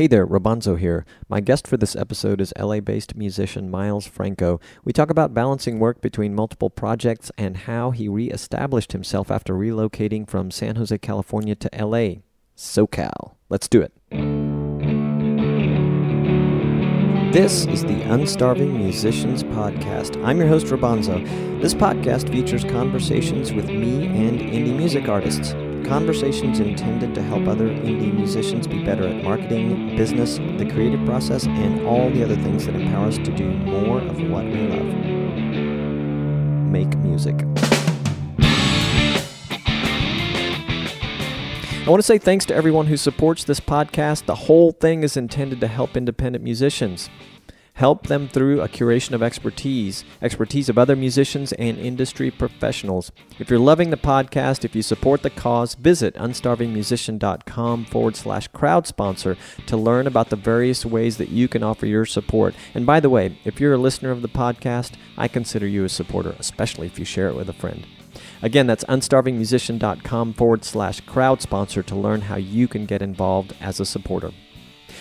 Hey there, Robonzo here. My guest for this episode is LA based musician Miles Franco. We talk about balancing work between multiple projects and how he re established himself after relocating from San Jose, California to LA. SoCal. Let's do it. This is the Unstarving Musicians Podcast. I'm your host, Robonzo. This podcast features conversations with me and indie music artists conversations intended to help other indie musicians be better at marketing, business, the creative process, and all the other things that empower us to do more of what we love. Make music. I want to say thanks to everyone who supports this podcast. The whole thing is intended to help independent musicians help them through a curation of expertise, expertise of other musicians and industry professionals. If you're loving the podcast, if you support the cause, visit unstarvingmusician.com forward slash crowd sponsor to learn about the various ways that you can offer your support. And by the way, if you're a listener of the podcast, I consider you a supporter, especially if you share it with a friend. Again, that's unstarvingmusician.com forward slash crowd sponsor to learn how you can get involved as a supporter.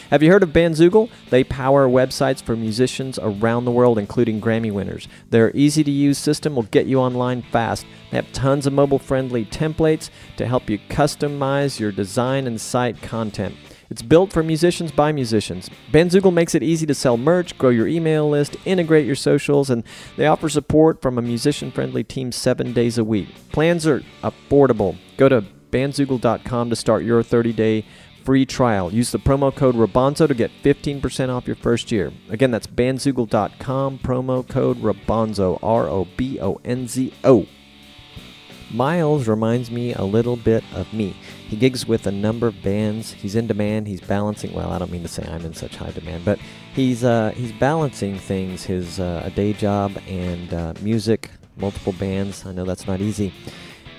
Have you heard of Bandzoogle? They power websites for musicians around the world, including Grammy winners. Their easy to use system will get you online fast. They have tons of mobile friendly templates to help you customize your design and site content. It's built for musicians by musicians. Bandzoogle makes it easy to sell merch, grow your email list, integrate your socials, and they offer support from a musician friendly team seven days a week. Plans are affordable. Go to bandzoogle.com to start your 30 day free trial. Use the promo code Robonzo to get 15% off your first year. Again, that's bandzoogle.com, promo code Rabanzo, R O B O N Z O. Miles reminds me a little bit of me. He gigs with a number of bands. He's in demand. He's balancing. Well, I don't mean to say I'm in such high demand, but he's uh, he's balancing things. His uh, a day job and uh, music, multiple bands. I know that's not easy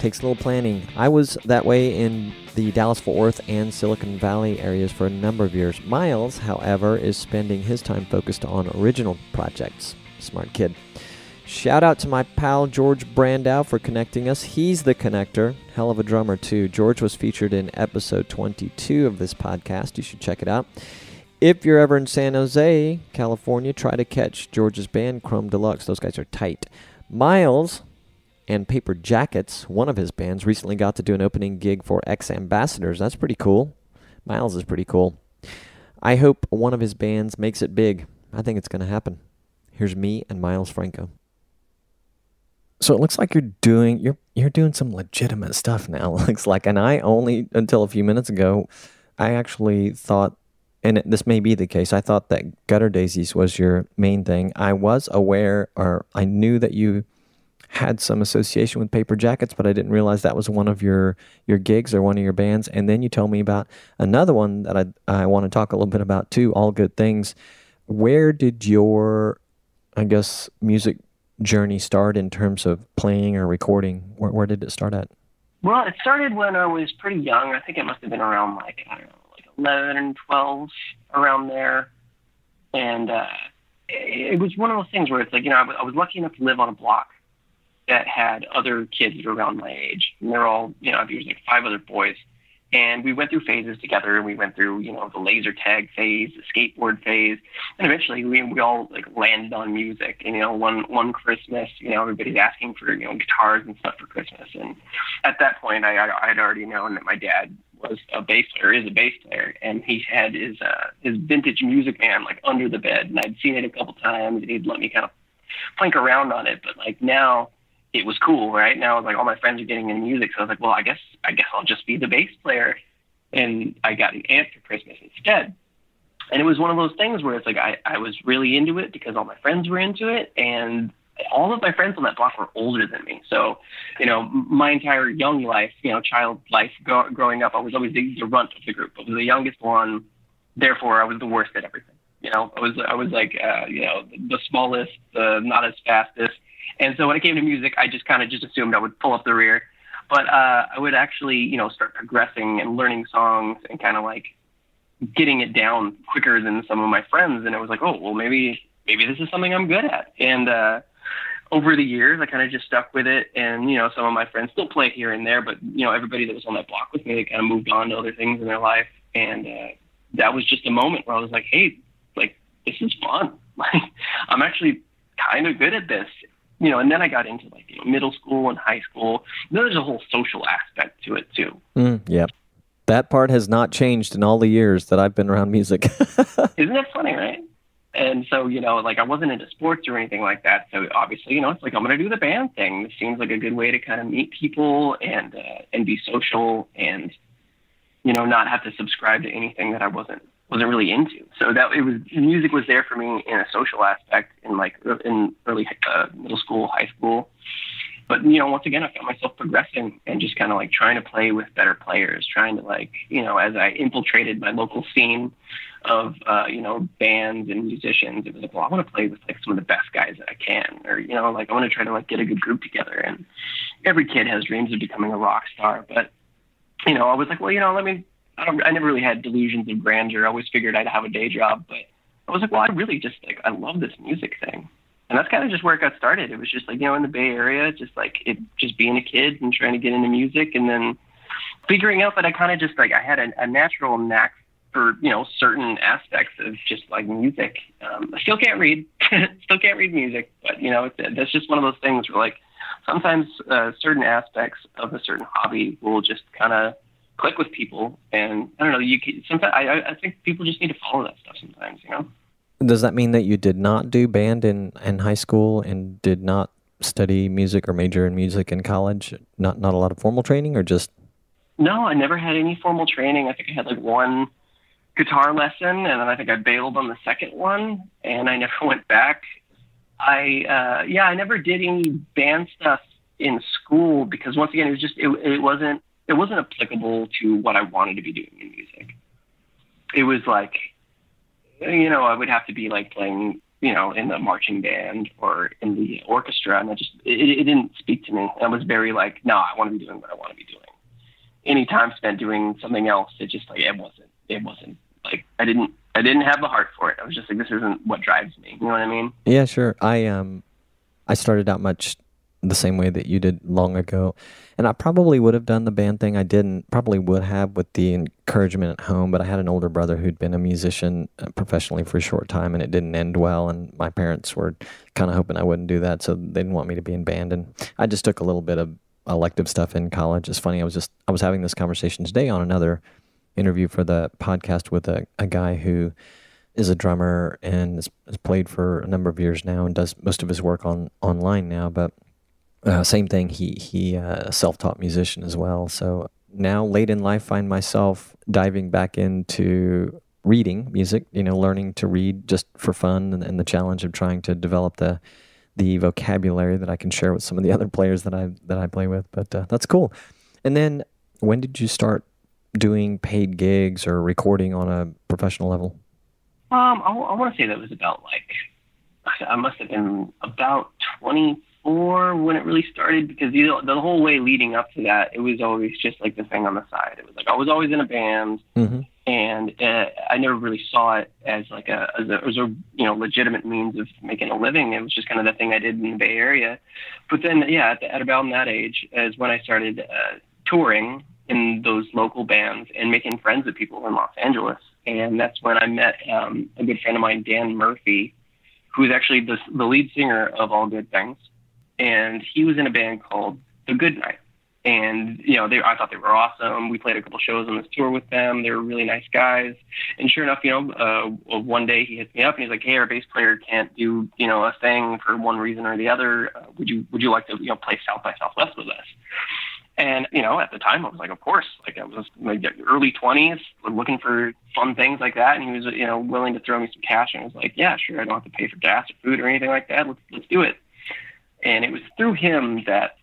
takes a little planning. I was that way in the Dallas Fort Worth and Silicon Valley areas for a number of years. Miles, however, is spending his time focused on original projects. Smart kid. Shout out to my pal George Brandau for connecting us. He's the connector. Hell of a drummer, too. George was featured in episode 22 of this podcast. You should check it out. If you're ever in San Jose, California, try to catch George's band, Chrome Deluxe. Those guys are tight. Miles and Paper Jackets, one of his bands, recently got to do an opening gig for X Ambassadors. That's pretty cool. Miles is pretty cool. I hope one of his bands makes it big. I think it's going to happen. Here's me and Miles Franco. So it looks like you're doing you're you're doing some legitimate stuff now. looks like, and I only until a few minutes ago, I actually thought, and this may be the case. I thought that Gutter Daisies was your main thing. I was aware, or I knew that you had some association with Paper Jackets, but I didn't realize that was one of your your gigs or one of your bands. And then you told me about another one that I I want to talk a little bit about too. All Good Things. Where did your I guess music journey start in terms of playing or recording? Where, where did it start at? Well, it started when I was pretty young. I think it must have been around like I don't know, like eleven and twelve, around there. And uh, it was one of those things where it's like you know I was lucky enough to live on a block that had other kids that were around my age. And they're all, you know, was like five other boys. And we went through phases together. And we went through, you know, the laser tag phase, the skateboard phase, and eventually we we all like landed on music. And you know, one one Christmas, you know, everybody's asking for you know guitars and stuff for Christmas. And at that point, I I had already known that my dad was a bass player, is a bass player, and he had his uh, his vintage Music Man like under the bed, and I'd seen it a couple times, and he'd let me kind of plink around on it. But like now, it was cool, right? Now I was like all my friends are getting into music, so I was like, well, I guess I guess I'll just be the bass player, and I got an amp for Christmas instead. And it was one of those things where it's like I I was really into it because all my friends were into it, and all of my friends on that block were older than me. So, you know, my entire young life, you know, child life go, growing up, I was always the, the runt of the group. I was the youngest one, therefore I was the worst at everything. You know, I was I was like uh, you know the smallest, the not as fastest and so when it came to music, I just kind of just assumed I would pull up the rear. But uh, I would actually, you know, start progressing and learning songs and kind of like getting it down quicker than some of my friends. And it was like, oh, well, maybe maybe this is something I'm good at. And uh, over the years, I kind of just stuck with it. And you know, some of my friends still play here and there, but you know, everybody that was on that block with me, they kind of moved on to other things in their life. And uh, that was just a moment where I was like, hey, like this is fun. Like I'm actually kind of good at this. You know, and then I got into like you know, middle school and high school. Then there's a whole social aspect to it too. Mm, yep. That part has not changed in all the years that I've been around music. Isn't that funny, right? And so, you know, like I wasn't into sports or anything like that. So obviously, you know, it's like I'm going to do the band thing. This seems like a good way to kind of meet people and uh, and be social and you know not have to subscribe to anything that I wasn't wasn't really into. So that it was music was there for me in a social aspect in like in early uh, middle school, high school. But you know, once again, I found myself progressing and just kind of like trying to play with better players, trying to like you know, as I infiltrated my local scene of uh, you know bands and musicians, it was like, well, I want to play with like some of the best guys that I can, or you know, like I want to try to like get a good group together. And every kid has dreams of becoming a rock star, but you know, I was like, well, you know, let me I don't. I never really had delusions of grandeur. I always figured I'd have a day job, but I was like, well, I really just like I love this music thing, and that's kind of just where it got started. It was just like you know in the Bay Area, just like it, just being a kid and trying to get into music, and then figuring out that I kind of just like I had a, a natural knack for you know certain aspects of just like music. Um, I still can't read, still can't read music, but you know it's, that's just one of those things where like sometimes uh, certain aspects of a certain hobby will just kind of click with people. And I don't know, you can, sometimes I, I think people just need to follow that stuff sometimes, you know? Does that mean that you did not do band in, in high school and did not study music or major in music in college? Not not a lot of formal training or just No, I never had any formal training. I think I had like one guitar lesson and then I think I bailed on the second one and I never went back. I uh yeah, I never did any band stuff in school because once again it was just it, it wasn't it wasn't applicable to what I wanted to be doing in music. It was like, you know, I would have to be like playing, you know, in the marching band or in the orchestra, and I just it, it didn't speak to me. I was very like, no, I want to be doing what I want to be doing. Any time spent doing something else, it just like it wasn't. It wasn't like I didn't. I didn't have the heart for it. I was just like, this isn't what drives me. You know what I mean? Yeah, sure. I um, I started out much the same way that you did long ago. And I probably would have done the band thing. I didn't, probably would have with the encouragement at home, but I had an older brother who'd been a musician uh, professionally for a short time and it didn't end well. And my parents were kind of hoping I wouldn't do that. So they didn't want me to be in band. And I just took a little bit of elective stuff in college. It's funny. I was just, I was having this conversation today on another interview for the podcast with a, a guy who is a drummer and has, has played for a number of years now and does most of his work on online now. But uh, same thing. He he uh, self taught musician as well. So now late in life, find myself diving back into reading music. You know, learning to read just for fun, and, and the challenge of trying to develop the the vocabulary that I can share with some of the other players that I that I play with. But uh, that's cool. And then, when did you start doing paid gigs or recording on a professional level? Um, I, I want to say that was about like I must have been about twenty four when it really started because the the whole way leading up to that, it was always just like the thing on the side. It was like I was always in a band, mm-hmm. and uh, I never really saw it as like a as a, as a you know legitimate means of making a living. It was just kind of the thing I did in the Bay Area. But then, yeah, at, the, at about that age is when I started uh, touring in those local bands and making friends with people in Los Angeles. And that's when I met um, a good friend of mine, Dan Murphy, who is actually the, the lead singer of All Good Things and he was in a band called The Good Night. And you know, they I thought they were awesome. We played a couple shows on this tour with them. They were really nice guys. And sure enough, you know, uh, one day he hits me up and he's like, "Hey, our bass player can't do you know a thing for one reason or the other. Uh, would you would you like to you know play South by Southwest with us?" And you know, at the time, I was like, "Of course!" Like I was like early twenties, looking for fun things like that. And he was you know willing to throw me some cash, and I was like, "Yeah, sure. I don't have to pay for gas or food or anything like that. Let's let's do it." And it was through him that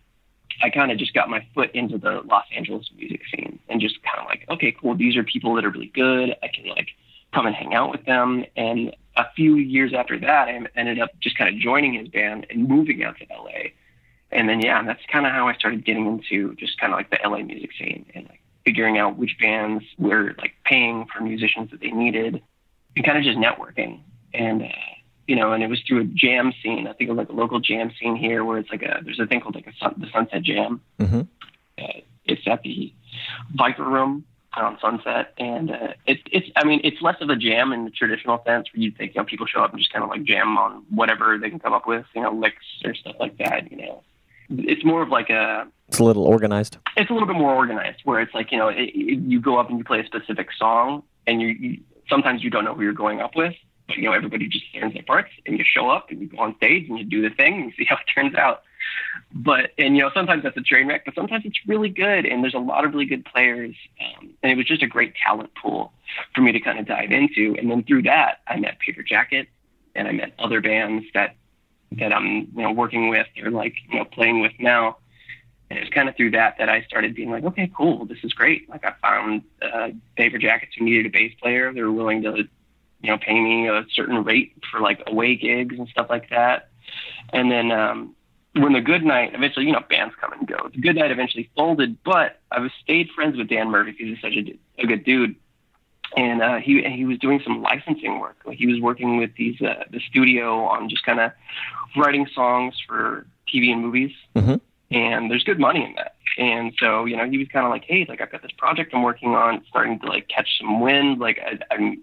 I kind of just got my foot into the Los Angeles music scene and just kind of like, okay, cool. These are people that are really good. I can like come and hang out with them. And a few years after that, I ended up just kind of joining his band and moving out to LA. And then, yeah, that's kind of how I started getting into just kind of like the LA music scene and like figuring out which bands were like paying for musicians that they needed and kind of just networking. And, uh, you know, and it was through a jam scene. I think it was like a local jam scene here where it's like a, there's a thing called like a sun, the Sunset Jam. Mm-hmm. Uh, it's at the Viper Room on Sunset, and uh, it's it's I mean it's less of a jam in the traditional sense where you think you know people show up and just kind of like jam on whatever they can come up with, you know, licks or stuff like that. You know, it's more of like a it's a little organized. It's a little bit more organized where it's like you know it, it, you go up and you play a specific song, and you, you sometimes you don't know who you're going up with. But, you know, everybody just learns their parts, and you show up and you go on stage and you do the thing and you see how it turns out. But and you know sometimes that's a train wreck, but sometimes it's really good, and there's a lot of really good players, um, and it was just a great talent pool for me to kind of dive into. And then through that, I met Paper Jacket, and I met other bands that that I'm you know working with or like you know playing with now. And it was kind of through that that I started being like, okay, cool, this is great. Like I found uh, Paper Jackets who needed a bass player. They were willing to, you know, pay me a certain rate for like away gigs and stuff like that. And then um, when the good night eventually, you know, bands come and go. The good night eventually folded, but I was stayed friends with Dan Murphy because he's such a, a good dude, and uh, he he was doing some licensing work. Like he was working with these uh, the studio on just kind of writing songs for TV and movies, mm-hmm. and there's good money in that. And so, you know, he was kind of like, hey, like I've got this project I'm working on, it's starting to like catch some wind. Like I, I'm,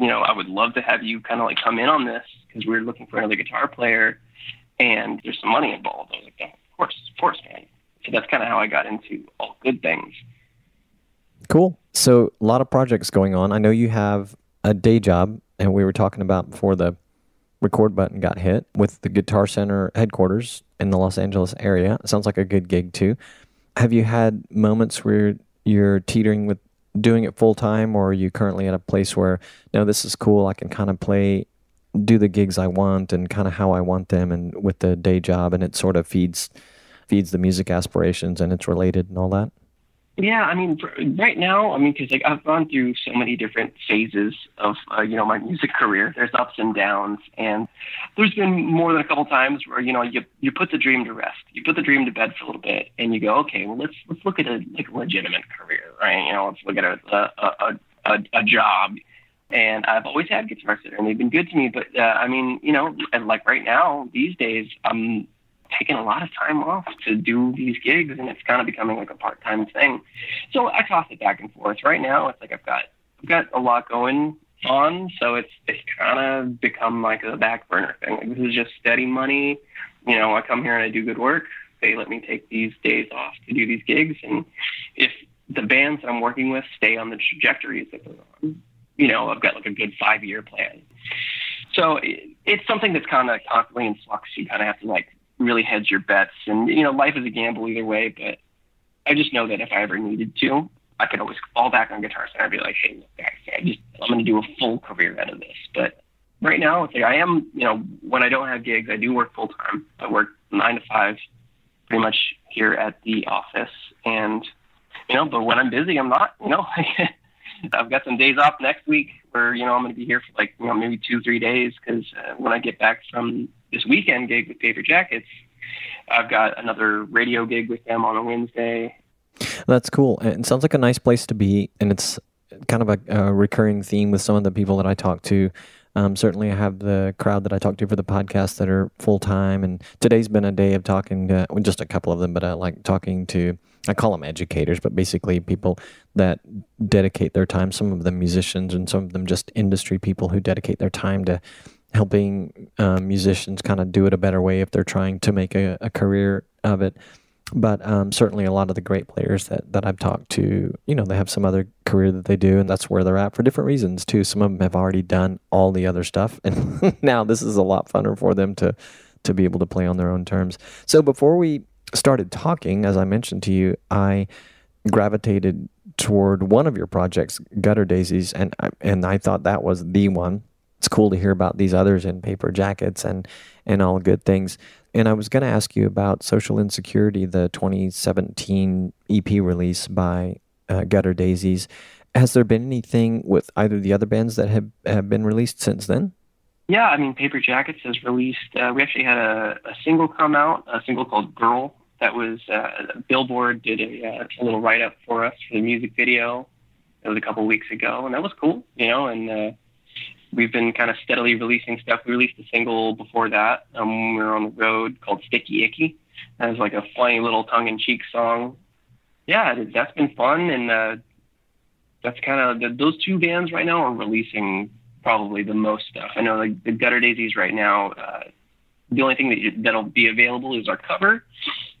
you know, I would love to have you kind of like come in on this because we're looking for another guitar player and there's some money involved. I was like, yeah, of course, of course, man. So that's kind of how I got into all good things. Cool. So a lot of projects going on. I know you have a day job, and we were talking about before the record button got hit with the Guitar Center headquarters in the Los Angeles area. Sounds like a good gig too. Have you had moments where you're teetering with doing it full time, or are you currently at a place where no, this is cool. I can kind of play do the gigs I want and kind of how I want them and with the day job and it sort of feeds feeds the music aspirations and it's related and all that? Yeah, I mean, right now, I mean, because like I've gone through so many different phases of uh, you know my music career. There's ups and downs, and there's been more than a couple times where you know you you put the dream to rest, you put the dream to bed for a little bit, and you go, okay, well let's let's look at a like a legitimate career, right? You know, let's look at a a a, a, a job and I've always had Guitar Center, and they've been good to me. But uh, I mean, you know, and like right now, these days, I'm taking a lot of time off to do these gigs, and it's kind of becoming like a part-time thing. So I toss it back and forth. Right now, it's like I've got I've got a lot going on, so it's it's kind of become like a back burner thing. Like this is just steady money. You know, I come here and I do good work. They let me take these days off to do these gigs, and if the bands that I'm working with stay on the trajectories that they're on, you know, I've got like a good five year plan. So it's something that's kind of constantly in flux. You kind of have to like really hedge your bets. And, you know, life is a gamble either way, but I just know that if I ever needed to, I could always fall back on Guitar Center and be like, hey, look, guys, I just, I'm going to do a full career out of this. But right now, it's like I am, you know, when I don't have gigs, I do work full time. I work nine to five pretty much here at the office. And, you know, but when I'm busy, I'm not, you know, I've got some days off next week where you know I'm going to be here for like you know maybe two three days because uh, when I get back from this weekend gig with Paper Jackets, I've got another radio gig with them on a Wednesday. That's cool. And it sounds like a nice place to be, and it's kind of a, a recurring theme with some of the people that I talk to. Um, certainly, I have the crowd that I talk to for the podcast that are full time, and today's been a day of talking to well, just a couple of them, but I like talking to I call them educators, but basically people that dedicate their time. Some of them musicians, and some of them just industry people who dedicate their time to helping uh, musicians kind of do it a better way if they're trying to make a, a career of it. But um, certainly, a lot of the great players that, that I've talked to, you know, they have some other career that they do, and that's where they're at for different reasons too. Some of them have already done all the other stuff, and now this is a lot funner for them to to be able to play on their own terms. So before we started talking, as I mentioned to you, I gravitated toward one of your projects, Gutter Daisies, and I, and I thought that was the one. It's cool to hear about these others in paper jackets and and all good things. And I was going to ask you about Social Insecurity, the 2017 EP release by uh, Gutter Daisies. Has there been anything with either the other bands that have, have been released since then? Yeah, I mean, Paper Jackets has released. Uh, we actually had a, a single come out, a single called "Girl," that was uh, Billboard did a, uh, a little write up for us for the music video. It was a couple weeks ago, and that was cool, you know. And uh, we've been kind of steadily releasing stuff. We released a single before that um, when we were on the road called "Sticky Icky." That was like a funny little tongue-in-cheek song. Yeah, that's been fun, and uh, that's kind of the, those two bands right now are releasing probably the most stuff. I know like the Gutter Daisies right now. Uh, the only thing that that'll be available is our cover,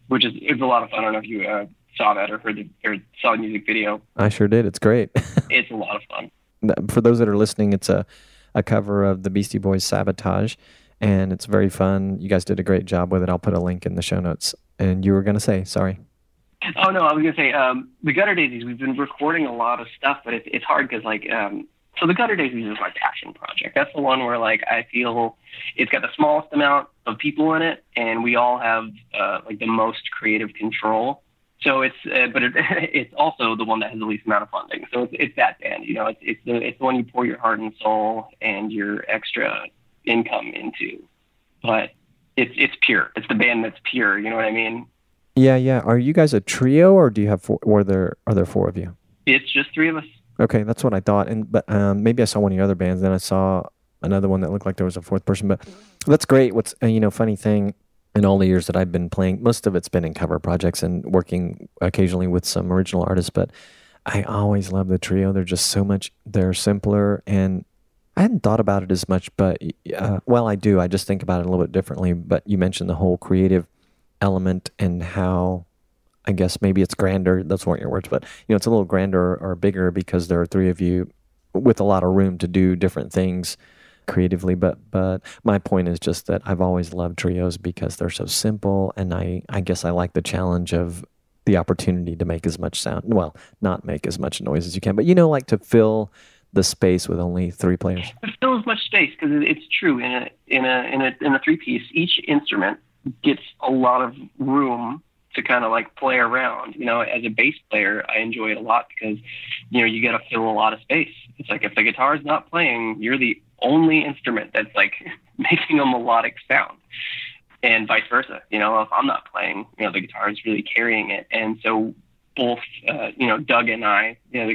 which is it's a lot of fun. I don't know if you uh, saw that or heard the or saw the music video. I sure did. It's great. it's a lot of fun. For those that are listening, it's a a cover of the Beastie Boys Sabotage, and it's very fun. You guys did a great job with it. I'll put a link in the show notes. And you were going to say, sorry. Oh no, I was gonna say um, the Gutter Daisies. We've been recording a lot of stuff, but it's it's hard because like um, so the Gutter Daisies is my passion project. That's the one where like I feel it's got the smallest amount of people in it, and we all have uh, like the most creative control. So it's uh, but it, it's also the one that has the least amount of funding. So it's, it's that band. You know, it's it's the it's the one you pour your heart and soul and your extra income into. But it's it's pure. It's the band that's pure. You know what I mean? Yeah, yeah. Are you guys a trio, or do you have four? Or there are there four of you? It's just three of us. Okay, that's what I thought. And but um, maybe I saw one of your other bands. Then I saw another one that looked like there was a fourth person. But that's great. What's uh, you know funny thing in all the years that I've been playing, most of it's been in cover projects and working occasionally with some original artists. But I always love the trio. They're just so much. They're simpler and. I hadn't thought about it as much, but uh, well, I do. I just think about it a little bit differently. But you mentioned the whole creative element and how I guess maybe it's grander. Those weren't your words, but you know, it's a little grander or bigger because there are three of you with a lot of room to do different things creatively. But but my point is just that I've always loved trios because they're so simple, and I I guess I like the challenge of the opportunity to make as much sound. Well, not make as much noise as you can, but you know, like to fill the space with only three players. Fill as much space because it's true in a in a in a in a three piece. Each instrument gets a lot of room to kind of like play around. You know, as a bass player, I enjoy it a lot because, you know, you got to fill a lot of space. It's like if the guitar's not playing, you're the only instrument that's like making a melodic sound. And vice versa. You know, if I'm not playing, you know, the guitar is really carrying it. And so both, uh, you know, Doug and I, you know,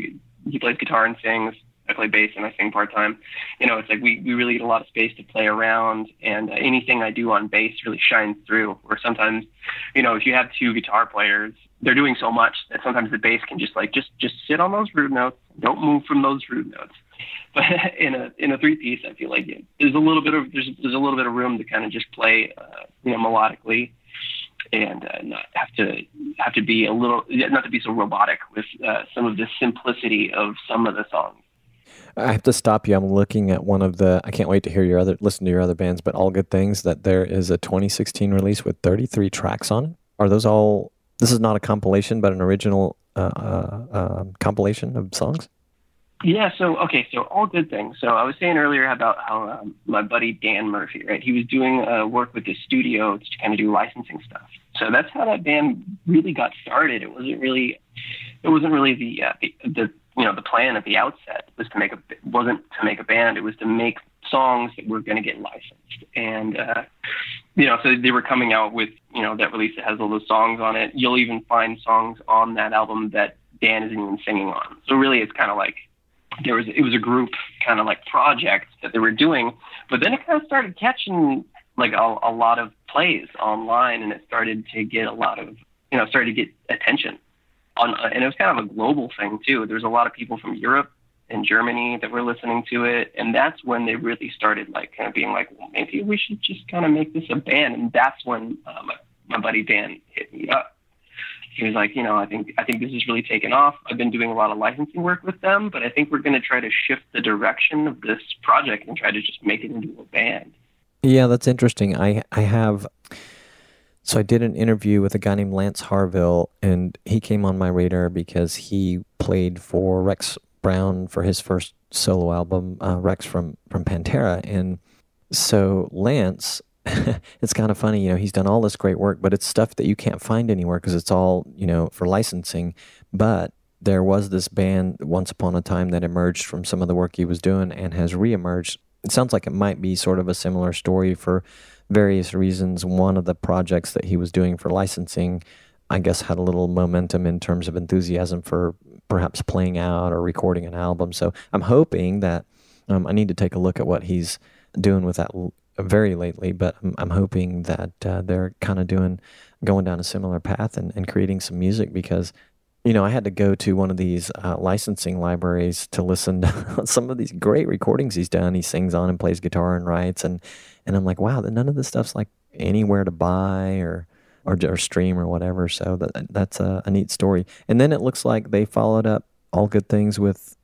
he plays guitar and sings. I play bass and I sing part time. You know, it's like we, we really get a lot of space to play around, and uh, anything I do on bass really shines through. Or sometimes, you know, if you have two guitar players, they're doing so much that sometimes the bass can just like just just sit on those root notes, don't move from those root notes. But in a in a three piece, I feel like there's a little bit of there's there's a little bit of room to kind of just play, uh, you know, melodically and uh, not have to have to be a little not to be so robotic with uh, some of the simplicity of some of the songs. I have to stop you. I'm looking at one of the. I can't wait to hear your other, listen to your other bands, but all good things. That there is a 2016 release with 33 tracks on it. Are those all? This is not a compilation, but an original uh, uh, uh, compilation of songs. Yeah. So okay. So all good things. So I was saying earlier about how um, my buddy Dan Murphy, right? He was doing uh, work with his studio to kind of do licensing stuff. So that's how that band really got started. It wasn't really. It wasn't really the uh, the, the you know the plan at the outset was to make a wasn't to make a band it was to make songs that were going to get licensed and uh you know so they were coming out with you know that release that has all those songs on it you'll even find songs on that album that dan isn't even singing on so really it's kind of like there was it was a group kind of like project that they were doing but then it kind of started catching like a, a lot of plays online and it started to get a lot of you know started to get attention on, and it was kind of a global thing too. There was a lot of people from Europe and Germany that were listening to it, and that's when they really started like kind of being like, well, maybe we should just kind of make this a band. And that's when uh, my, my buddy Dan hit me up. He was like, you know, I think I think this is really taken off. I've been doing a lot of licensing work with them, but I think we're going to try to shift the direction of this project and try to just make it into a band. Yeah, that's interesting. I I have so I did an interview with a guy named Lance Harville, and he came on my radar because he played for Rex Brown for his first solo album, uh, Rex from from Pantera, and so Lance. it's kind of funny, you know, he's done all this great work, but it's stuff that you can't find anywhere because it's all, you know, for licensing. But there was this band once upon a time that emerged from some of the work he was doing and has reemerged. It sounds like it might be sort of a similar story for various reasons, one of the projects that he was doing for licensing, I guess, had a little momentum in terms of enthusiasm for perhaps playing out or recording an album. So I'm hoping that um, I need to take a look at what he's doing with that very lately, but I'm, I'm hoping that uh, they're kind of doing, going down a similar path and, and creating some music because you know, I had to go to one of these uh, licensing libraries to listen to some of these great recordings he's done. He sings on and plays guitar and writes, and and I'm like, wow, none of this stuff's like anywhere to buy or or, or stream or whatever. So that that's a, a neat story. And then it looks like they followed up all good things with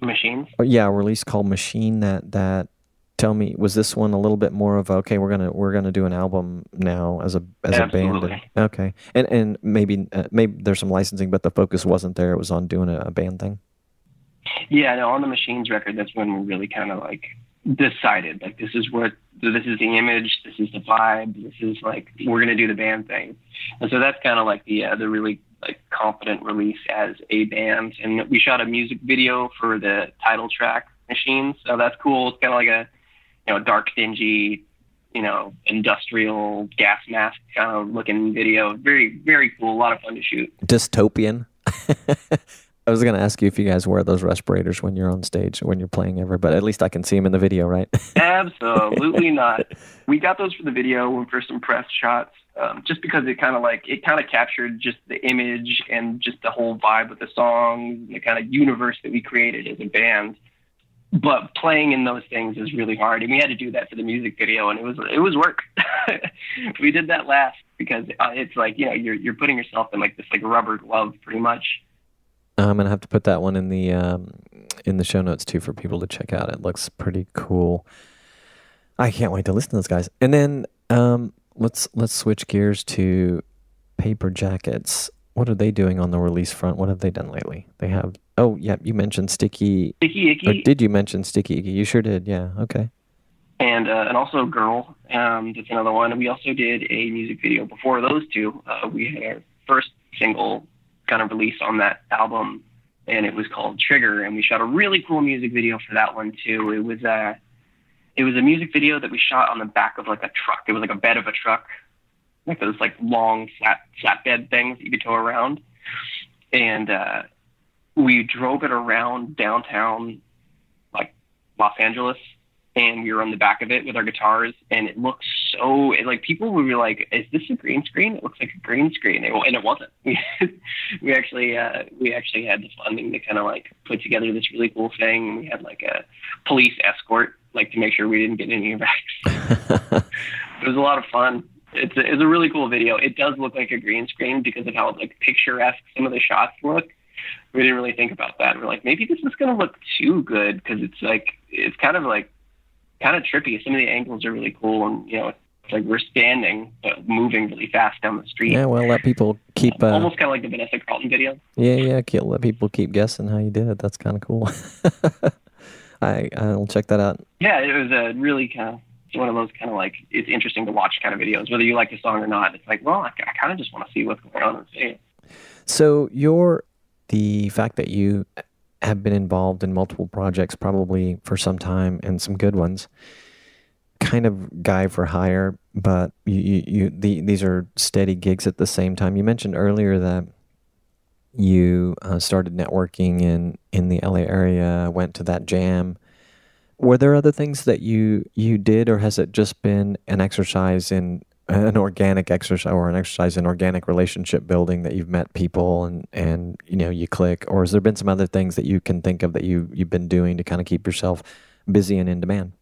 machines. Oh, yeah, a release called Machine that that tell me was this one a little bit more of okay we're gonna we're gonna do an album now as a as Absolutely. a band? And, okay. And and maybe uh, maybe there's some licensing but the focus wasn't there. It was on doing a, a band thing? Yeah no on the machines record that's when we really kind of like decided like this is what this is the image this is the vibe this is like we're gonna do the band thing. And so that's kind of like the uh, the really like confident release as a band. And we shot a music video for the title track machines. So that's cool. It's kind of like a you know, dark, dingy, you know, industrial gas mask kind of looking video. Very, very cool. A lot of fun to shoot. Dystopian. I was going to ask you if you guys wear those respirators when you're on stage, when you're playing ever, but at least I can see them in the video, right? Absolutely not. We got those for the video for some press shots, um, just because it kind of like it kind of captured just the image and just the whole vibe of the song, the kind of universe that we created as a band but playing in those things is really hard and we had to do that for the music video and it was it was work. We did that last because uh, it's like you know you're you're putting yourself in like this like rubber glove pretty much. I'm gonna have to put that one in the um, in the show notes too for people to check out. It looks pretty cool. I can't wait to listen to those guys. And then um, let's let's switch gears to paper jackets. What are they doing on the release front? What have they done lately? They have Oh, yeah, you mentioned Sticky. Sticky Icky. did you mention Sticky Icky? You sure did. Yeah. Okay. And uh, and also Girl. Um, that's another one. We also did a music video before those two. Uh, we had our first single kind of released on that album, and it was called Trigger. And we shot a really cool music video for that one too. It was a uh, it was a music video that we shot on the back of like a truck. It was like a bed of a truck, like those like long flat flatbed things that you could tow around. And uh, we drove it around downtown, like Los Angeles, and we were on the back of it with our guitars, and it looked so it, like people would be like, "Is this a green screen?" It looks like a green screen, and it wasn't. we actually uh, we actually had the funding to kind of like put together this really cool thing. We had like a police escort, like to make sure we didn't get any arrests. it was a lot of fun. It's a, it's a really cool video. It does look like a green screen because of how like picturesque some of the shots look we didn't really think about that. We're like, maybe this is going to look too good because it's like it's kind of like kind of trippy. Some of the angles are really cool, and you know, it's like we're standing but moving really fast down the street. Yeah, well, let people keep uh, almost kind of like the Vanessa Carlton video. Yeah, yeah, let people keep guessing how you did it. That's kind of cool. I I'll check that out. Yeah, it was a really kind of it's one of those kind of like it's interesting to watch kind of videos, whether you like the song or not. It's like, well, I, I kind of just want to see what's going on and see. So your the fact that you have been involved in multiple projects probably for some time and some good ones kind of guy for hire but you, you, you the, these are steady gigs at the same time. You mentioned earlier that you uh, started networking in in the LA area went to that jam. Were there other things that you you did or has it just been an exercise in an organic exercise or an exercise in organic relationship building that you've met people and and you know you click or has there been some other things that you can think of that you you've been doing to kind of keep yourself busy and in demand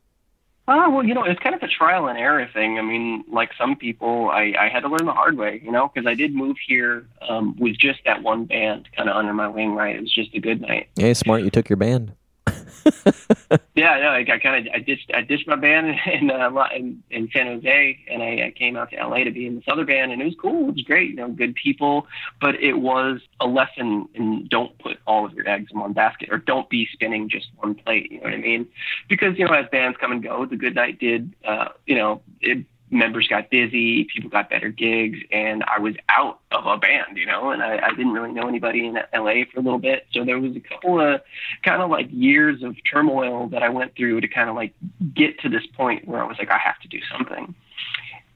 Oh, well, you know, it's kind of a trial and error thing. I mean, like some people, I, I had to learn the hard way, you know, because I did move here um, with just that one band kind of under my wing, right? It was just a good night. Yeah, smart. You took your band. yeah, no, I, I kind of I ditched I ditched my band in uh, in, in San Jose, and I, I came out to LA to be in this other band, and it was cool. It was great, you know, good people, but it was a lesson in don't put all of your eggs in one basket, or don't be spinning just one plate. You know what I mean? Because you know, as bands come and go, the Good Night did. Uh, you know, it members got busy, people got better gigs, and I was out of a band, you know, and I, I didn't really know anybody in LA for a little bit. So there was a couple of kind of like years of turmoil that I went through to kind of like get to this point where I was like, I have to do something.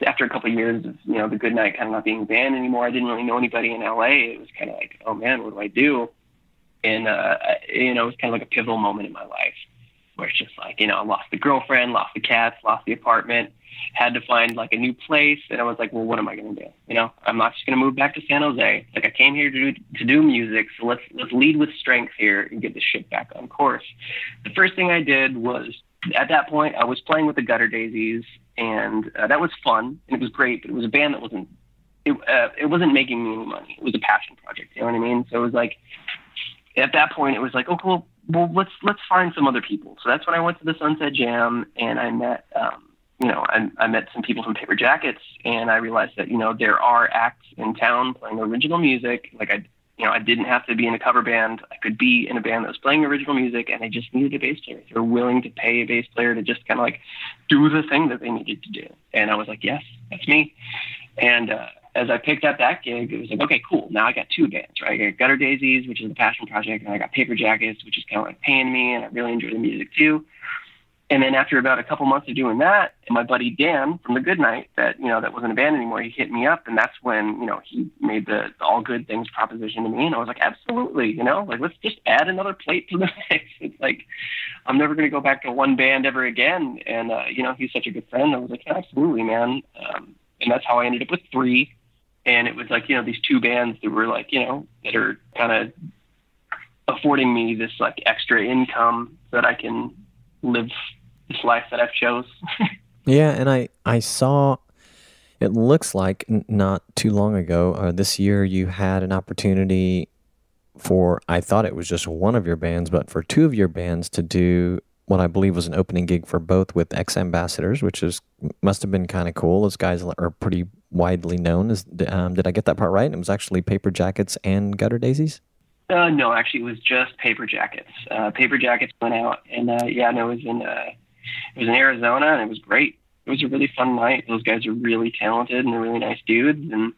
After a couple of years of, you know, the good night kind of not being a band anymore, I didn't really know anybody in LA. It was kind of like, oh man, what do I do? And, uh, you know, it was kind of like a pivotal moment in my life where it's just like, you know, I lost the girlfriend, lost the cats, lost the apartment, had to find like a new place. And I was like, well, what am I going to do? You know, I'm not just going to move back to San Jose. Like I came here to do, to do music. So let's, let's lead with strength here and get this shit back on course. The first thing I did was at that point, I was playing with the Gutter Daisies and uh, that was fun and it was great, but it was a band that wasn't, it, uh, it wasn't making me any money. It was a passion project. You know what I mean? So it was like, at that point, it was like, oh, cool. Well, let's let's find some other people. So that's when I went to the Sunset Jam and I met, um, you know, I, I met some people from Paper Jackets, and I realized that you know there are acts in town playing original music. Like I, you know, I didn't have to be in a cover band. I could be in a band that was playing original music, and I just needed a bass player. They were willing to pay a bass player to just kind of like do the thing that they needed to do. And I was like, yes, that's me. And uh, as I picked up that gig, it was like, okay, cool. Now I got two bands, right? I got Gutter Daisies, which is a passion project, and I got Paper Jackets, which is kind of like paying me, and I really enjoy the music too. And then after about a couple months of doing that, my buddy Dan from the Good Night, that you know that wasn't a band anymore, he hit me up, and that's when you know he made the, the all good things proposition to me, and I was like, absolutely, you know, like let's just add another plate to the mix. It's like I'm never going to go back to one band ever again, and uh, you know he's such a good friend. I was like, absolutely, man, um, and that's how I ended up with three and it was like you know these two bands that were like you know that are kind of affording me this like extra income that I can live life that I've chose. yeah, and I I saw it looks like not too long ago uh, this year you had an opportunity for I thought it was just one of your bands, but for two of your bands to do what I believe was an opening gig for both with X Ambassadors, which is must have been kind of cool. Those guys are pretty widely known. Is um, did I get that part right? It was actually Paper Jackets and Gutter Daisies. Uh, no, actually, it was just Paper Jackets. Uh, Paper Jackets went out, and uh, yeah, no, it was in uh, it was in Arizona, and it was great. It was a really fun night. Those guys are really talented and they're really nice dudes, and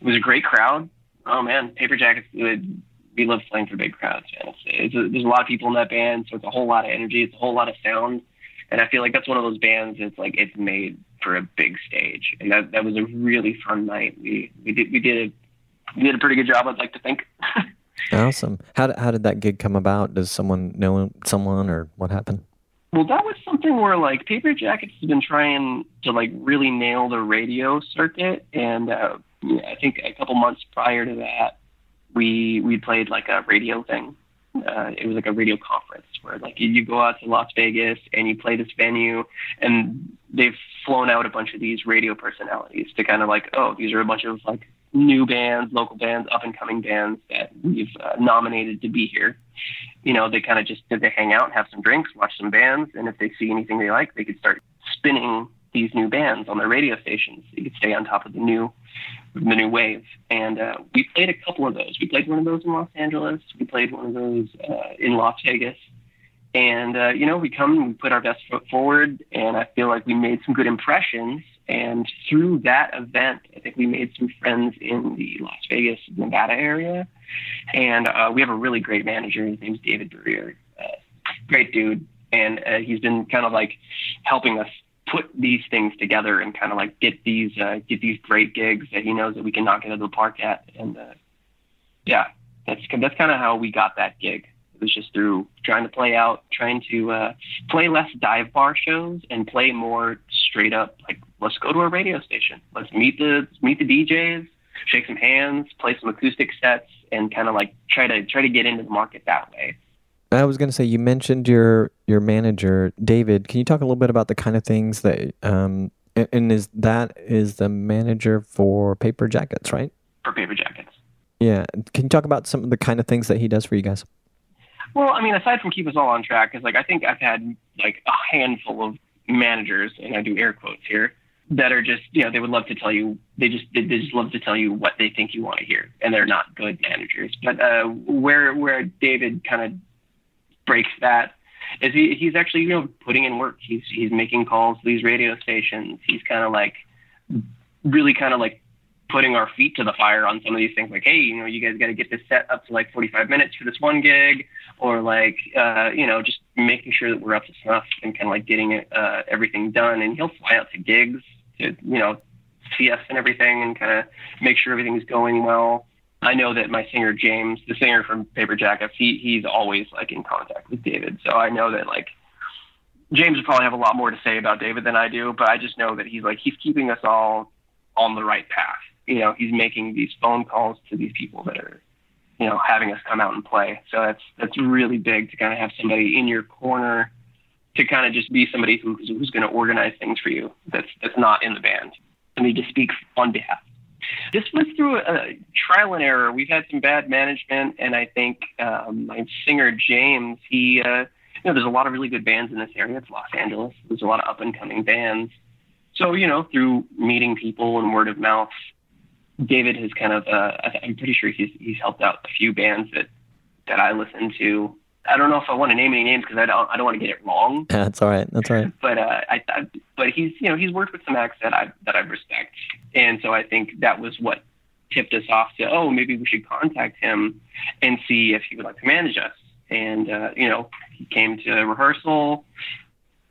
it was a great crowd. Oh man, Paper Jackets, we love playing for big crowds, it's a, there's a lot of people in that band, so it's a whole lot of energy. It's a whole lot of sound, and I feel like that's one of those bands. It's like it's made for a big stage, and that that was a really fun night. We we did we did a we did a pretty good job. I'd like to think. awesome. How how did that gig come about? Does someone know someone, or what happened? Well, that was something where like Paper Jackets has been trying to like really nail the radio circuit, and uh, yeah, I think a couple months prior to that, we we played like a radio thing. Uh, it was like a radio conference where like you, go out to Las Vegas and you play this venue, and they've flown out a bunch of these radio personalities to kind of like, oh, these are a bunch of like new bands, local bands, up and coming bands that we've uh, nominated to be here. You know, they kind of just did they hang out have some drinks, watch some bands, and if they see anything they like, they could start spinning these new bands on their radio stations. So you could stay on top of the new the new wave. And uh, we played a couple of those. We played one of those in Los Angeles. We played one of those uh, in Las Vegas. And uh, you know, we come and we put our best foot forward, and I feel like we made some good impressions. And through that event, I think we made some friends in the Las Vegas, Nevada area. And uh, we have a really great manager. His name's David Burrier. Uh, great dude, and uh, he's been kind of like helping us put these things together and kind of like get these uh, get these great gigs that he knows that we can knock it out of the park at. And uh, yeah, that's that's kind of how we got that gig. It was just through trying to play out, trying to uh, play less dive bar shows and play more straight up. Like let's go to a radio station. Let's meet the meet the DJs, shake some hands, play some acoustic sets, and kind of like try to try to get into the market that way. I was going to say you mentioned your your manager David. Can you talk a little bit about the kind of things that um and is that is the manager for Paper Jackets, right? For Paper Jackets. Yeah. Can you talk about some of the kind of things that he does for you guys? Well, I mean, aside from keep us all on track, is like I think I've had like a handful of managers, and I do air quotes here, that are just you know they would love to tell you they just they just love to tell you what they think you want to hear, and they're not good managers. But uh, where where David kind of breaks that is he he's actually you know putting in work. He's he's making calls to these radio stations. He's kind of like really kind of like putting our feet to the fire on some of these things like hey you know you guys got to get this set up to like 45 minutes for this one gig or like uh you know just making sure that we're up to snuff and kind of like getting uh everything done and he'll fly out to gigs you know see us and everything and kind of make sure everything's going well I know that my singer James, the singer from Paper Jackets, he he's always like in contact with David. So I know that like James would probably have a lot more to say about David than I do, but I just know that he's like he's keeping us all on the right path. You know, he's making these phone calls to these people that are, you know, having us come out and play. So that's that's really big to kind of have somebody in your corner to kind of just be somebody who's who's going to organize things for you. That's that's not in the band. I need to speak on behalf. This was through a, a trial and error. We've had some bad management, and I think um, my singer James, he. Uh, you know, there's a lot of really good bands in this area. It's Los Angeles. There's a lot of up and coming bands. So, you know, through meeting people and word of mouth, David has kind of, uh, I'm pretty sure he's, he's helped out a few bands that, that I listen to. I don't know if I want to name any names because I don't, I don't want to get it wrong. Yeah, that's all right. That's all right. But, uh, I, I, but he's, you know, he's worked with some acts that I, that I respect. And so I think that was what tipped us off to, oh, maybe we should contact him and see if he would like to manage us. And, uh, you know, he came to rehearsal,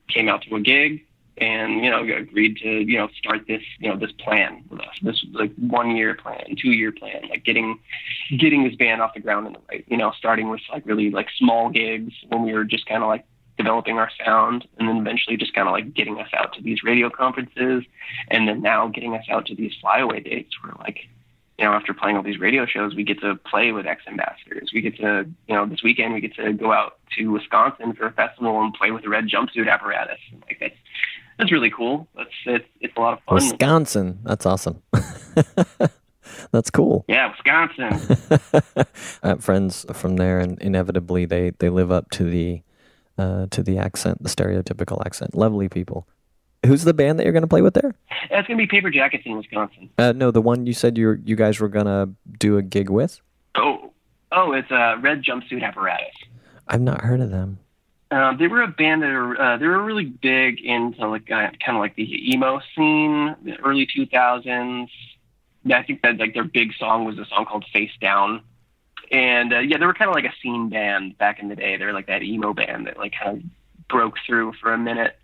came out to a gig, and you know agreed to you know start this you know this plan with us this like one year plan two year plan like getting getting this band off the ground in the right you know starting with like really like small gigs when we were just kind of like developing our sound and then eventually just kind of like getting us out to these radio conferences and then now getting us out to these flyaway dates where like you know, after playing all these radio shows, we get to play with X ambassadors. We get to, you know, this weekend we get to go out to Wisconsin for a festival and play with the red jumpsuit apparatus. And like that's that's really cool. That's it's it's a lot of fun. Wisconsin, that's awesome. that's cool. Yeah, Wisconsin. I have friends from there, and inevitably they they live up to the uh, to the accent, the stereotypical accent. Lovely people. Who's the band that you're going to play with there? That's going to be Paper Jackets in Wisconsin. Uh, no, the one you said you you guys were going to do a gig with. Oh, oh, it's a Red Jumpsuit Apparatus. I've not heard of them. Uh, they were a band that are, uh, they were really big into like uh, kind of like the emo scene, the early 2000s. I think that like their big song was a song called Face Down. And uh, yeah, they were kind of like a scene band back in the day. They're like that emo band that like kind of broke through for a minute.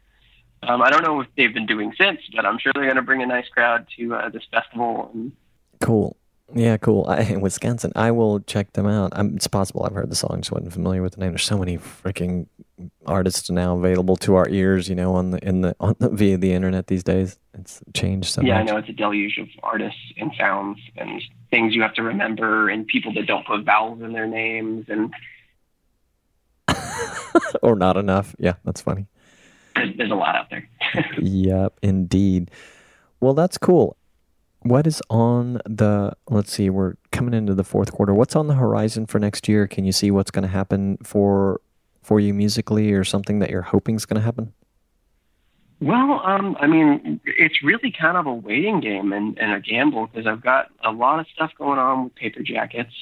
Um, I don't know what they've been doing since, but I'm sure they're going to bring a nice crowd to uh, this festival. And... Cool. Yeah, cool. I, Wisconsin. I will check them out. I'm, it's possible I've heard the song, so I wasn't familiar with the name. There's so many freaking artists now available to our ears, you know, on the in the on the via the internet these days. It's changed so yeah, much. I know it's a deluge of artists and sounds and things you have to remember, and people that don't put vowels in their names, and or not enough. Yeah, that's funny there's, there's a lot out there. yep, indeed. Well, that's cool. What is on the, let's see, we're coming into the fourth quarter. What's on the horizon for next year? Can you see what's going to happen for for you musically or something that you're hoping is going to happen? Well, um, I mean, it's really kind of a waiting game and, and a gamble because I've got a lot of stuff going on with Paper Jackets,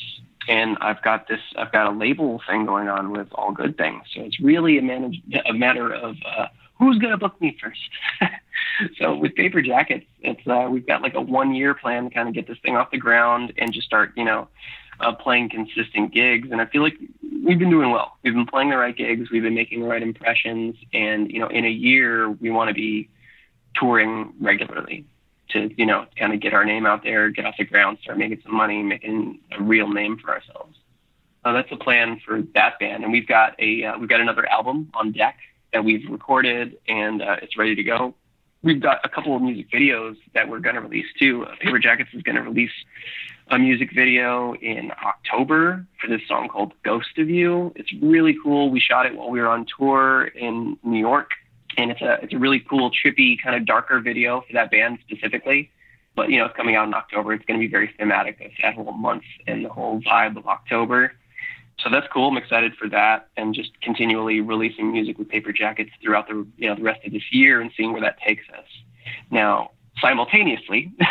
and I've got this, I've got a label thing going on with All Good Things. So it's really a, manage, a matter of uh, who's going to book me first? so with Paper Jackets, it's uh, we've got like a one year plan to kind of get this thing off the ground and just start, you know, uh, playing consistent gigs. And I feel like we've been doing well. We've been playing the right gigs. We've been making the right impressions. And you know, in a year, we want to be touring regularly to you know kind of get our name out there, get off the ground, start making some money, making a real name for ourselves. Uh, that's the plan for that band, and we've got a uh, we've got another album on deck that we've recorded and uh, it's ready to go. We've got a couple of music videos that we're going to release too. Paper Jackets is going to release a music video in October for this song called Ghost of You. It's really cool. We shot it while we were on tour in New York, and it's a it's a really cool, trippy, kind of darker video for that band specifically. But you know, it's coming out in October. It's going to be very thematic of that whole month and the whole vibe of October so that's cool. I'm excited for that, and just continually releasing music with Paper Jackets throughout the you know the rest of this year and seeing where that takes us. Now, simultaneously,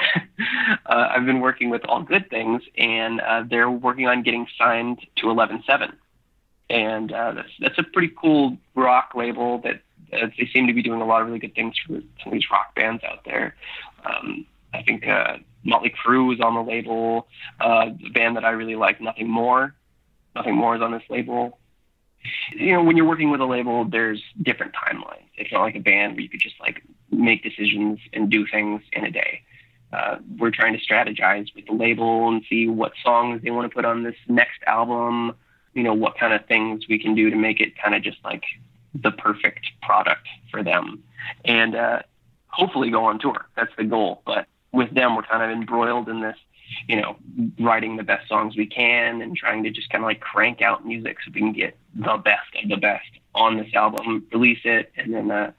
uh, I've been working with All Good Things, and uh, they're working on getting signed to Eleven Seven, and uh, that's that's a pretty cool rock label that uh, they seem to be doing a lot of really good things for some of these rock bands out there. Um, I think uh, Motley Crue is on the label. Uh, the band that I really like, Nothing More, nothing more is on this label. You know, when you're working with a label, there's different timelines. It's not like a band where you could just like make decisions and do things in a day. Uh, we're trying to strategize with the label and see what songs they want to put on this next album. You know, what kind of things we can do to make it kind of just like the perfect product for them, and uh, hopefully go on tour. That's the goal. But with them, we're kind of embroiled in this, you know, writing the best songs we can and trying to just kind of like crank out music so we can get the best of the best on this album, release it, and then uh,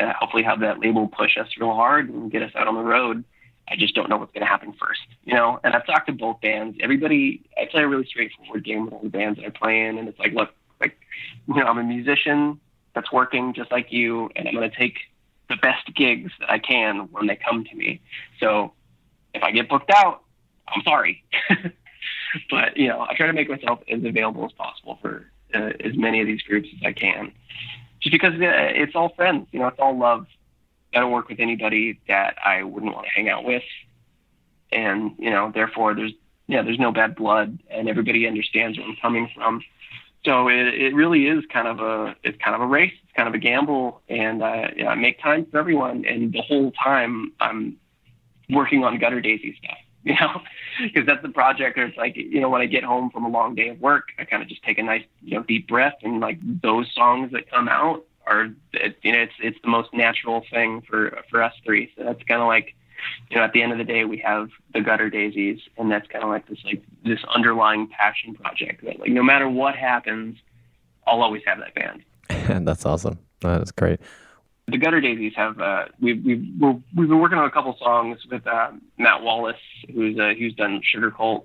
uh, hopefully have that label push us real hard and get us out on the road. I just don't know what's going to happen first, you know. And I've talked to both bands. Everybody, I play a really straightforward game with all the bands that I play in, and it's like, look, like, you know, I'm a musician that's working just like you, and I'm going to take the best gigs that I can when they come to me. So if I get booked out, I'm sorry. but you know, I try to make myself as available as possible for uh, as many of these groups as I can, just because uh, it's all friends. You know, it's all love. I don't work with anybody that I wouldn't want to hang out with, and you know, therefore, there's yeah, there's no bad blood, and everybody understands where I'm coming from. So it, it really is kind of a it's kind of a race, it's kind of a gamble, and uh, yeah, I make time for everyone, and the whole time I'm working on gutter daisy stuff you know, because that's the project where it's like, you know, when I get home from a long day of work, I kind of just take a nice, you know, deep breath and like those songs that come out are, you know, it's, it's the most natural thing for, for us three. So that's kind of like, you know, at the end of the day, we have the gutter daisies and that's kind of like this, like this underlying passion project that like, no matter what happens, I'll always have that band. And that's awesome. That's great the Gutter Daisies have uh, we've we've we have been working on a couple songs with uh, Matt Wallace, who's uh, who's done Sugarcult.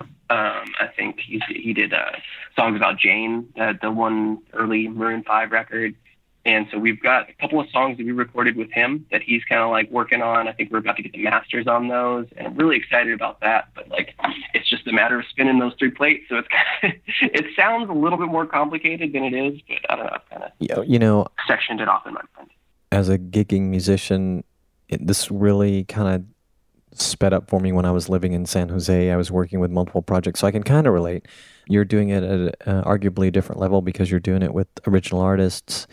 Um, I think he's, he did uh, songs about Jane, uh, the one early Maroon Five record. And so we've got a couple of songs that we recorded with him that he's kind of like working on. I think we're about to get the masters on those, and I'm really excited about that. But like, it's just a matter of spinning those three plates. So it's kind of, it sounds a little bit more complicated than it is, but I don't know. I've kind of you know sectioned it off in my mind as a gigging musician, it, this really kind of sped up for me when I was living in San Jose. I was working with multiple projects, so I can kind of relate. You're doing it at uh, arguably a different level because you're doing it with original artists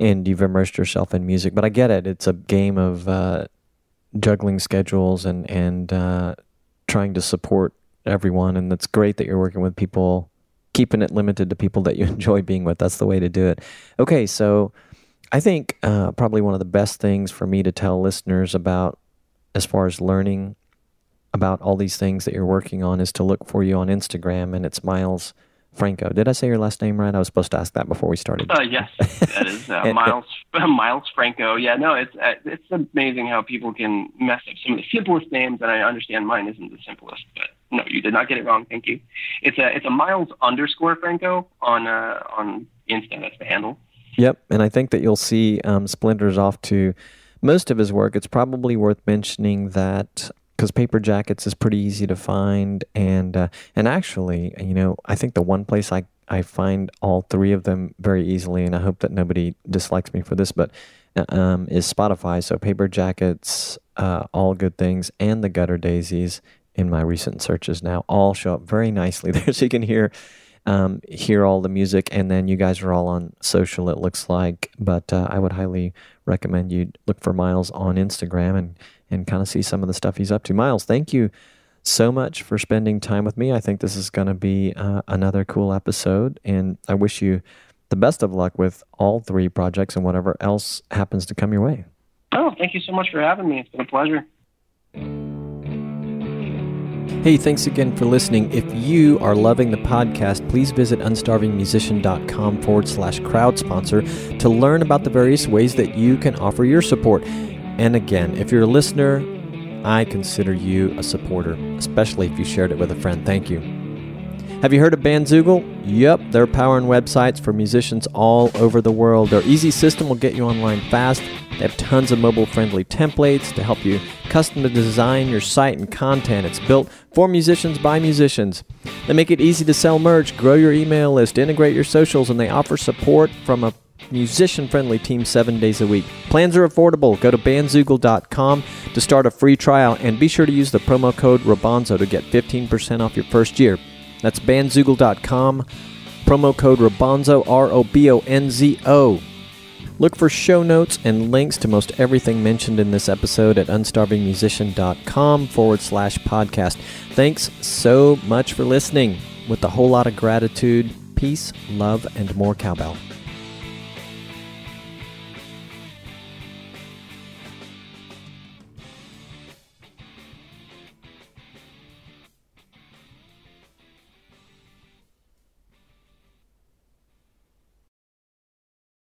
and you've immersed yourself in music. But I get it. It's a game of uh, juggling schedules and and uh, trying to support everyone. And it's great that you're working with people, keeping it limited to people that you enjoy being with. That's the way to do it. Okay, so I think uh, probably one of the best things for me to tell listeners about, as far as learning about all these things that you're working on, is to look for you on Instagram, and it's Miles Franco. Did I say your last name right? I was supposed to ask that before we started. Uh, yes, that is uh, Miles Miles Franco. Yeah, no, it's uh, it's amazing how people can mess up some of the simplest names, and I understand mine isn't the simplest, but no, you did not get it wrong. Thank you. It's a it's a Miles underscore Franco on uh, on Insta. That's the handle. Yep, and I think that you'll see um, splinters off to most of his work. It's probably worth mentioning that because Paper Jackets is pretty easy to find, and uh, and actually, you know, I think the one place I I find all three of them very easily, and I hope that nobody dislikes me for this, but uh, um, is Spotify. So Paper Jackets, uh, All Good Things, and the Gutter Daisies in my recent searches now all show up very nicely there, so you can hear um, hear all the music, and then you guys are all on social. It looks like, but uh, I would highly recommend you look for Miles on Instagram and and kind of see some of the stuff he's up to. Miles, thank you so much for spending time with me. I think this is going to be uh, another cool episode, and I wish you the best of luck with all three projects and whatever else happens to come your way. Oh, thank you so much for having me. It's been a pleasure. Hey, thanks again for listening. If you are loving the podcast, please visit unstarvingmusician.com forward slash crowd sponsor to learn about the various ways that you can offer your support. And again, if you're a listener, I consider you a supporter, especially if you shared it with a friend. Thank you. Have you heard of Bandzoogle? Yep, they're powering websites for musicians all over the world. Their easy system will get you online fast. They have tons of mobile friendly templates to help you custom design your site and content. It's built for musicians by musicians. They make it easy to sell merch, grow your email list, integrate your socials, and they offer support from a musician friendly team seven days a week. Plans are affordable. Go to bandzoogle.com to start a free trial and be sure to use the promo code ROBONZO to get 15% off your first year. That's bandzoogle.com, promo code ROBONZO, R O B O N Z O. Look for show notes and links to most everything mentioned in this episode at unstarvingmusician.com forward slash podcast. Thanks so much for listening. With a whole lot of gratitude, peace, love, and more cowbell.